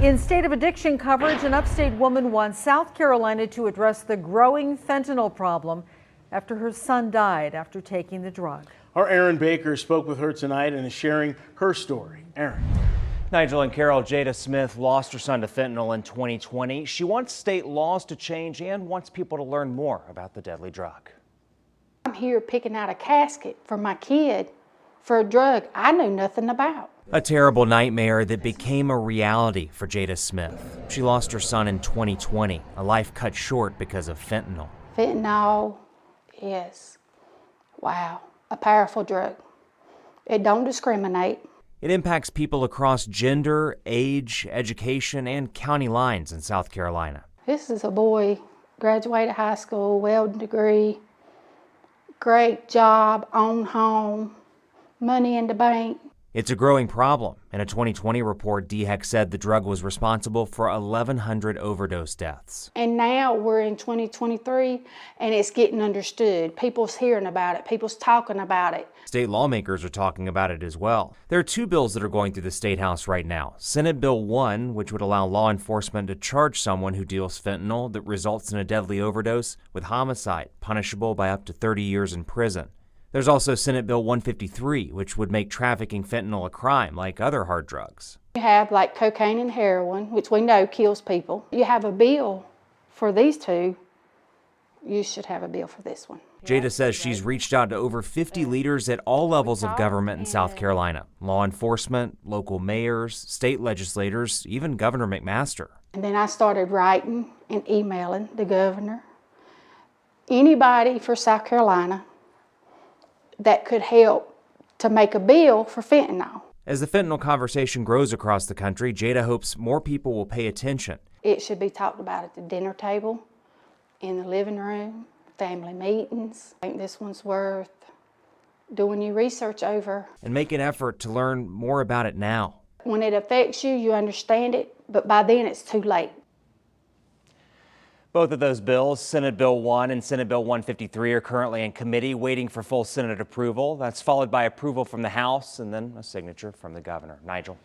In State of Addiction coverage, an upstate woman wants South Carolina to address the growing fentanyl problem after her son died after taking the drug. Our Aaron Baker spoke with her tonight and is sharing her story. Aaron. Nigel and Carol Jada Smith lost her son to fentanyl in 2020. She wants state laws to change and wants people to learn more about the deadly drug. I'm here picking out a casket for my kid for a drug I knew nothing about. A terrible nightmare that became a reality for Jada Smith. She lost her son in 2020, a life cut short because of fentanyl. Fentanyl is, wow, a powerful drug. It don't discriminate. It impacts people across gender, age, education, and county lines in South Carolina. This is a boy, graduated high school, welding degree, great job, own home, money in the bank. It's a growing problem. In a 2020 report, DHEC said the drug was responsible for 1,100 overdose deaths. And now we're in 2023 and it's getting understood. People's hearing about it, people's talking about it. State lawmakers are talking about it as well. There are two bills that are going through the State House right now. Senate Bill 1, which would allow law enforcement to charge someone who deals fentanyl that results in a deadly overdose with homicide, punishable by up to 30 years in prison. There's also Senate Bill 153, which would make trafficking fentanyl a crime like other hard drugs. You have like cocaine and heroin, which we know kills people. You have a bill for these two, you should have a bill for this one. Jada says she's reached out to over 50 leaders at all levels of government in South Carolina law enforcement, local mayors, state legislators, even Governor McMaster. And then I started writing and emailing the governor, anybody for South Carolina that could help to make a bill for fentanyl. As the fentanyl conversation grows across the country, Jada hopes more people will pay attention. It should be talked about at the dinner table, in the living room, family meetings. I think this one's worth doing your research over. And make an effort to learn more about it now. When it affects you, you understand it, but by then it's too late. Both of those bills, Senate Bill 1 and Senate Bill 153, are currently in committee waiting for full Senate approval. That's followed by approval from the House and then a signature from the governor. Nigel.